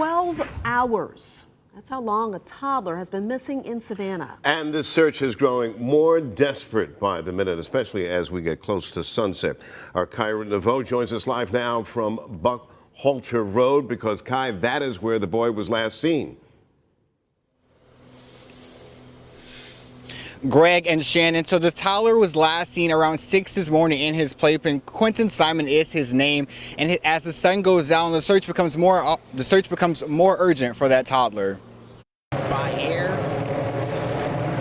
12 hours. That's how long a toddler has been missing in Savannah. And this search is growing more desperate by the minute, especially as we get close to sunset. Our Kyra Naveau joins us live now from Buckhalter Road because, Kai, that is where the boy was last seen. Greg and Shannon. So the toddler was last seen around 6 this morning in his playpen. Quinton Simon is his name. And as the sun goes down, the search becomes more uh, the search becomes more urgent for that toddler. By air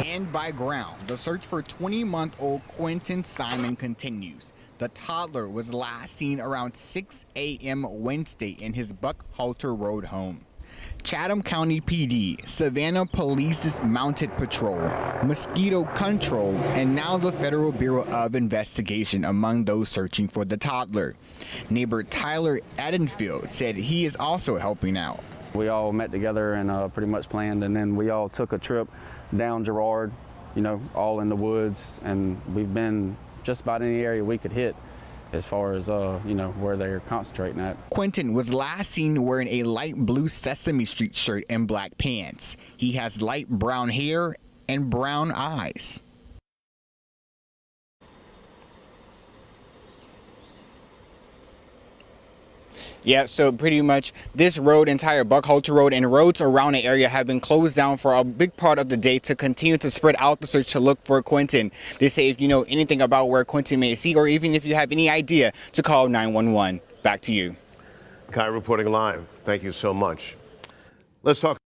and by ground, the search for 20-month-old Quinton Simon continues. The toddler was last seen around 6 a.m. Wednesday in his Buckhalter Road home. Chatham County PD, Savannah Police's Mounted Patrol, Mosquito Control, and now the Federal Bureau of Investigation among those searching for the toddler. Neighbor Tyler Edenfield said he is also helping out. We all met together and uh, pretty much planned, and then we all took a trip down Girard, you know, all in the woods, and we've been just about any area we could hit as far as uh, you know where they're concentrating at. Quinton was last seen wearing a light blue Sesame Street shirt and black pants. He has light brown hair and brown eyes. Yeah, so pretty much this road, entire Buckhalter Road, and roads around the area have been closed down for a big part of the day to continue to spread out the search to look for Quinton. They say if you know anything about where Quinton may see, or even if you have any idea, to call 911. Back to you. Kai reporting live. Thank you so much. Let's talk.